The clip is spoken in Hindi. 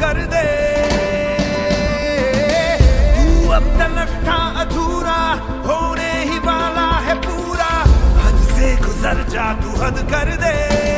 कर दे। तू अब तलटा अधूरा, होने ही वाला है पूरा। हद से गुजर जा, तू हद कर दे।